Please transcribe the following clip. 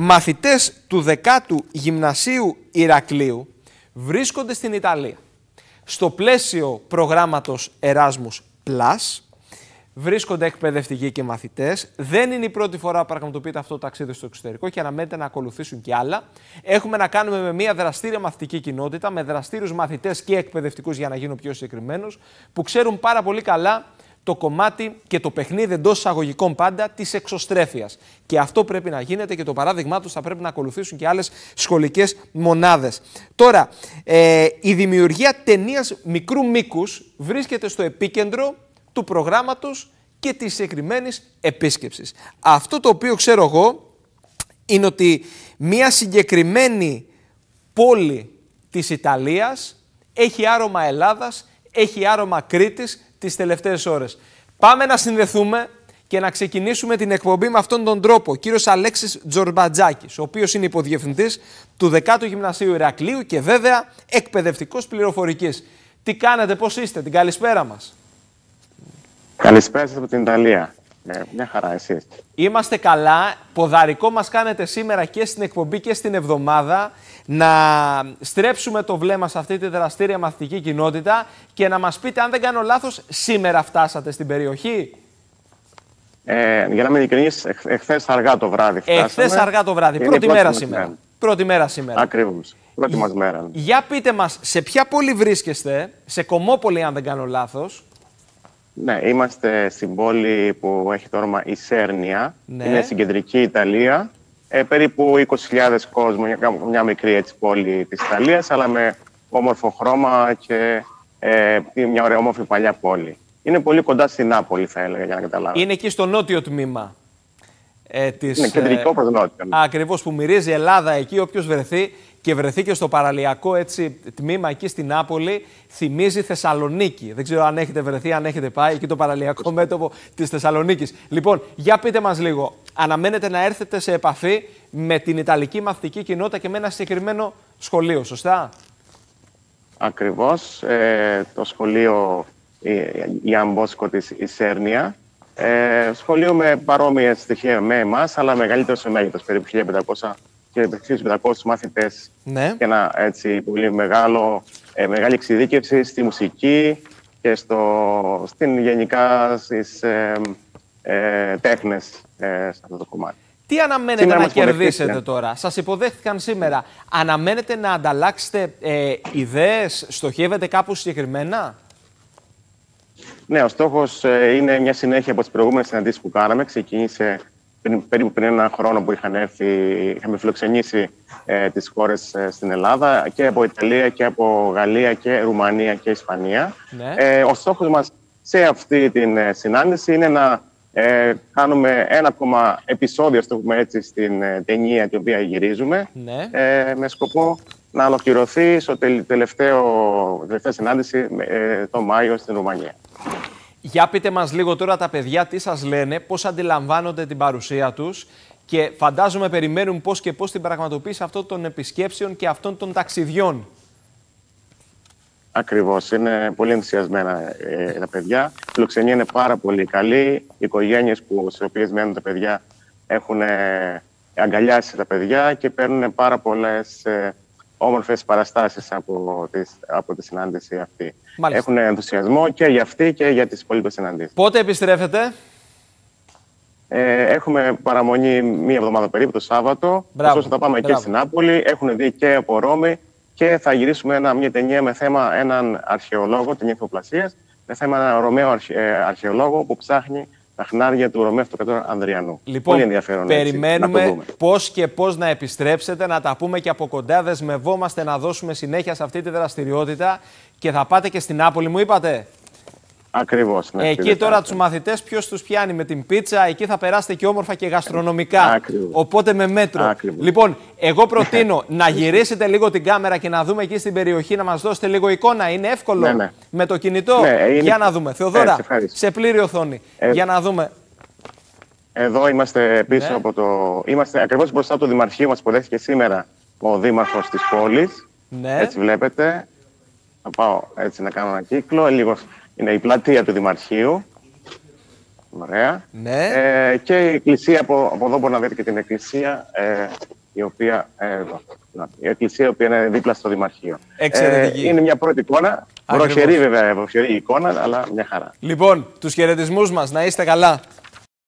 μαθητές του 10ου Γυμνασίου Ηρακλείου βρίσκονται στην Ιταλία. Στο πλαίσιο προγράμματος Erasmus Plus, βρίσκονται εκπαιδευτικοί και μαθητές. Δεν είναι η πρώτη φορά που πραγματοποιείται αυτό το ταξίδι στο εξωτερικό και αναμένεται να ακολουθήσουν και άλλα. Έχουμε να κάνουμε με μια δραστήρια μαθητική κοινότητα, με δραστήριους μαθητές και εκπαιδευτικούς, για να γίνω πιο συγκεκριμένος, που ξέρουν πάρα πολύ καλά το κομμάτι και το παιχνίδι εντός εισαγωγικών πάντα της εξωστρέφειας. Και αυτό πρέπει να γίνεται και το παράδειγμά τους θα πρέπει να ακολουθήσουν και άλλες σχολικές μονάδες. Τώρα, ε, η δημιουργία ταινίας μικρού μήκους βρίσκεται στο επίκεντρο του προγράμματος και της συγκεκριμένης επίσκεψης. Αυτό το οποίο ξέρω εγώ είναι ότι μια συγκεκριμένη πόλη της Ιταλίας έχει άρωμα Ελλάδας, έχει άρωμα Κρήτης τις τελευταίες ώρες. Πάμε να συνδεθούμε και να ξεκινήσουμε την εκπομπή με αυτόν τον τρόπο. Ο κύριος Αλέξης Τζορμπατζάκης, ο οποίος είναι υποδιευθυντής του 10ου Γυμνασίου Ηρακλείου και βέβαια εκπαιδευτικός πληροφορικής. Τι κάνετε, πώς είστε, την καλησπέρα μας. Καλησπέρα σας από την Ιταλία. Ναι, μια χαρά, εσείς. Είμαστε καλά. Ποδαρικό μας κάνετε σήμερα και στην εκπομπή και στην εβδομάδα να στρέψουμε το βλέμμα σε αυτή τη δραστήρια μαθητική κοινότητα και να μας πείτε, αν δεν κάνω λάθος, σήμερα φτάσατε στην περιοχή; Ε, για να είμαι ειλικρινής, εχθές αργά το βράδυ φτάσαμε. Εχθές αργά το βράδυ. πρώτη, μέρα σήμερα. Πρώτη μέρα σήμερα. Ακριβώς. Πρώτη μας μέρα. Για πείτε μας, σε ποια πόλη βρίσκεστε, σε Κομόπολη αν δεν κάνω λάθος. Ναι, είμαστε στην πόλη που έχει το όνομα Ισέρνια. Ναι. Είναι στην κεντρική Ιταλία. Ε, περίπου 20.000 κόσμο, μια, μικρή έτσι, πόλη της Ιταλίας, αλλά με όμορφο χρώμα και ε, μια ωραία όμορφη παλιά πόλη. Είναι πολύ κοντά στην Νάπολη, θα έλεγα, για να καταλάβω. Είναι εκεί στο νότιο τμήμα. Ε, της, είναι κεντρικό προς νότιο. Ναι. Ακριβώς, που μυρίζει Ελλάδα εκεί, όποιος βρεθεί και βρεθεί και στο παραλιακό έτσι, τμήμα εκεί στην Νάπολη, θυμίζει Θεσσαλονίκη. Δεν ξέρω αν έχετε βρεθεί, αν έχετε πάει εκεί το παραλιακό μέτωπο της Θεσσαλονίκης. Λοιπόν, για πείτε μας λίγο, αναμένετε να έρθετε σε επαφή με την Ιταλική μαθητική κοινότητα και με ένα συγκεκριμένο σχολείο, σωστά; Ακριβώς. Ε, το σχολείο Ιαν Μπόσκο της Ισέρνια. Ε, σχολείο με παρόμοιε στοιχεία με εμάς, αλλά μεγαλύτερος σε μέγεθο, περίπου 1500 και 1.500 μάθητες ναι. και ένα έτσι πολύ μεγάλο, ε, μεγάλη εξειδίκευση στη μουσική και στο, στην γενικά στις ε, ε, τέχνες ε, σε αυτό το κομμάτι. Τι αναμένετε σήμερα να κερδίσετε τώρα, σας υποδέχτηκαν σήμερα. Αναμένετε να ανταλλάξετε ε, ιδέες, στοχεύετε κάπου συγκεκριμένα; Ναι, ο στόχος ε, είναι μια συνέχεια από τις προηγούμενες συναντήσεις που κάναμε. Ξεκίνησε πριν, περίπου πριν ένα χρόνο που είχαν έρθει, είχαμε φιλοξενήσει ε, τις χώρες ε, στην Ελλάδα και από Ιταλία και από Γαλλία και Ρουμανία και Ισπανία. Ναι. Ε, ο στόχος μας σε αυτή την ε, συνάντηση είναι να ε, κάνουμε ένα ακόμα επεισόδιο, στο πούμε έτσι, στην ε, ταινία την οποία γυρίζουμε ναι. ε, με σκοπό να ολοκληρωθεί στο τελευταίο, τελευταία συνάντηση το Μάιο στην Ρουμανία. Για πείτε μας λίγο τώρα τα παιδιά τι σας λένε, πώς αντιλαμβάνονται την παρουσία τους και φαντάζομαι περιμένουν πώς και πώς την πραγματοποίηση αυτών των επισκέψεων και αυτών των ταξιδιών. Ακριβώς. Είναι πολύ ενθουσιασμένα ε, τα παιδιά. Η φιλοξενία είναι πάρα πολύ καλή. Οι οικογένειες που, στις οποίες μένουν τα παιδιά έχουν ε, αγκαλιάσει τα παιδιά και παίρνουν πάρα πολλές ε, όμορφες παραστάσεις από, από τη συνάντηση αυτή. Μάλιστα. Έχουν ενθουσιασμό και για αυτή και για τις υπόλοιπες συναντήσεις. Πότε επιστρέφετε, ε, Έχουμε παραμονή μία εβδομάδα περίπου το Σάββατο. Ωστόσο θα πάμε Μπράβο. και στην Νάπολη. Έχουν δει και από Ρώμη και θα γυρίσουμε ένα, μια ταινία με θέμα έναν αρχαιολόγο, την ηθοπλασία, με θέμα έναν Ρωμαίο ε, αρχαιολόγο που ψάχνει τα χνάρια του Ρωμαίου Αυτοκρατόρου Ανδριανού. Λοιπόν, Πολύ ενδιαφέρον. Περιμένουμε πώς και πώς να επιστρέψετε, να τα πούμε και από κοντά. Δεσμευόμαστε να δώσουμε συνέχεια σε αυτή τη δραστηριότητα και θα πάτε και στην Νάπολη, μου είπατε; Ακριβώς. Ναι, εκεί τώρα τους μαθητές, ποιος τους πιάνει με την πίτσα, εκεί θα περάσετε και όμορφα και γαστρονομικά. Ακριβώς. Οπότε με μέτρο. Ακριβώς. Λοιπόν, εγώ προτείνω να γυρίσετε λίγο την κάμερα και να δούμε εκεί στην περιοχή να μας δώσετε λίγο εικόνα. Είναι εύκολο ναι, ναι. με το κινητό; Ναι, είναι... Για να δούμε. Θεοδόρα, σε πλήρη οθόνη. Ε... Για να δούμε. Εδώ είμαστε πίσω ναι. από το. Είμαστε ακριβώς μπροστά από το Δημαρχείο μας που δέχτηκε σήμερα ο Δήμαρχος της πόλης. Ναι. Έτσι βλέπετε. Θα πάω έτσι να κάνω ένα κύκλο. Λίγο είναι η πλατεία του Δημαρχείου. Ωραία. Ναι. Ε, και η εκκλησία, από, από εδώ μπορεί να δείτε και την εκκλησία, ε, η οποία, ε, εδώ, η εκκλησία η οποία είναι δίπλα στο Δημαρχείο. Εξαιρετική. Ε, είναι μια πρώτη εικόνα. Ακριβώς. Βροχερή βέβαια, βροχερή εικόνα, αλλά μια χαρά. Λοιπόν, τους χαιρετισμούς μας, να είστε καλά.